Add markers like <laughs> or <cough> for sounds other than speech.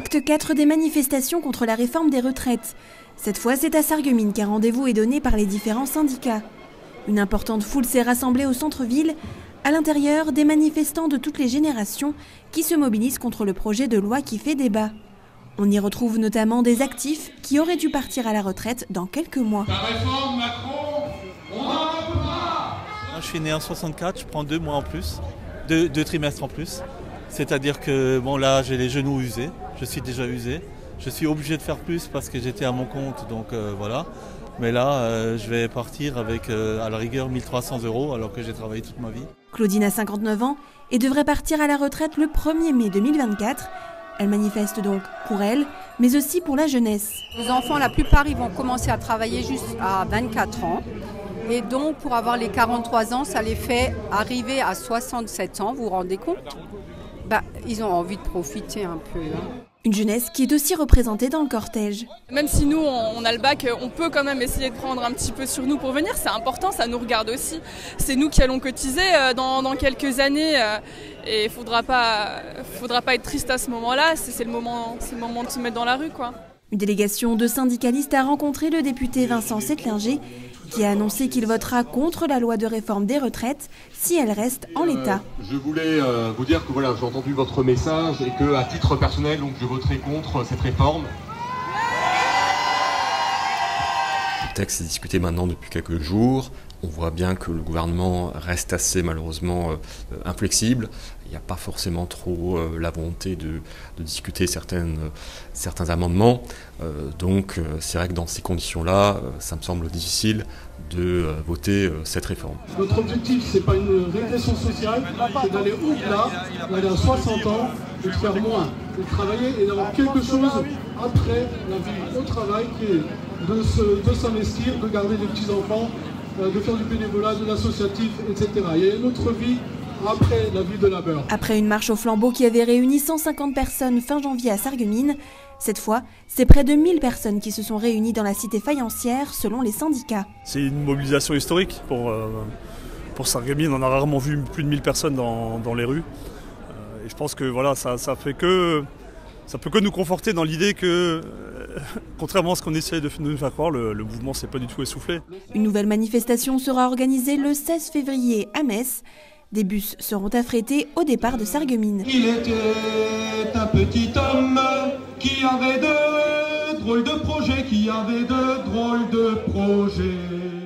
Acte 4 des manifestations contre la réforme des retraites. Cette fois, c'est à Sarreguemines qu'un rendez-vous est donné par les différents syndicats. Une importante foule s'est rassemblée au centre-ville. À l'intérieur, des manifestants de toutes les générations qui se mobilisent contre le projet de loi qui fait débat. On y retrouve notamment des actifs qui auraient dû partir à la retraite dans quelques mois. La réforme Macron, on n'en veut pas Je suis né en 64, je prends deux mois en plus, deux, deux trimestres en plus. C'est-à-dire que bon là j'ai les genoux usés, je suis déjà usé. Je suis obligé de faire plus parce que j'étais à mon compte, donc euh, voilà. Mais là, euh, je vais partir avec euh, à la rigueur 1300 euros alors que j'ai travaillé toute ma vie. Claudine a 59 ans et devrait partir à la retraite le 1er mai 2024. Elle manifeste donc pour elle, mais aussi pour la jeunesse. Les enfants, la plupart, ils vont commencer à travailler juste à 24 ans. Et donc, pour avoir les 43 ans, ça les fait arriver à 67 ans, vous vous rendez compte? Bah, Ils ont envie de profiter un peu. Hein. Une jeunesse qui est aussi représentée dans le cortège. Même si nous, on a le bac, on peut quand même essayer de prendre un petit peu sur nous pour venir. C'est important, ça nous regarde aussi. C'est nous qui allons cotiser euh, dans, dans quelques années. Euh, et il ne faudra pas, faudra pas être triste à ce moment-là. C'est le moment, le moment de se mettre dans la rue. quoi. Une délégation de syndicalistes a rencontré le député Vincent Settlinger qui a annoncé qu'il votera contre la loi de réforme des retraites si elle reste en l'état. Euh, je voulais euh, vous dire que voilà, j'ai entendu votre message et que à titre personnel, donc je voterai contre cette réforme. Le texte est discuté maintenant depuis quelques jours. On voit bien que le gouvernement reste assez malheureusement euh, inflexible. Il n'y a pas forcément trop euh, la volonté de, discuter certaines, certains amendements. Euh, donc c'est vrai que dans ces conditions-là, ça me semble difficile de voter cette réforme. Notre objectif, ce n'est pas une régression sociale, c'est d'aller au-delà, d'aller à 60 ans de faire moins, de travailler et d'avoir quelque chose après la vie au travail qui est de s'investir, de garder des petits-enfants euh, de faire du bénévolat, de l'associatif, etc. Il y a une autre vie après la vie de labeur. Après une marche au flambeau qui avait réuni 150 personnes fin janvier à Sarreguemines, cette fois, c'est près de 1000 personnes qui se sont réunies dans la cité faïencière selon les syndicats. C'est une mobilisation historique pour, euh, pour Sarreguemines. On a rarement vu plus de 1000 personnes dans, dans les rues. Euh, et je pense que voilà, ça, ça fait que ça peut que nous conforter dans l'idée que, euh, <laughs> contrairement à ce qu'on essaie de nous faire croire, le, le mouvement s'est pas du tout essoufflé. Une nouvelle manifestation sera organisée le 16 février à Metz. Des bus seront affrétés au départ de Sarreguemines. Il était un petit homme qui avait de drôles de projets, qui avait de drôles de projets.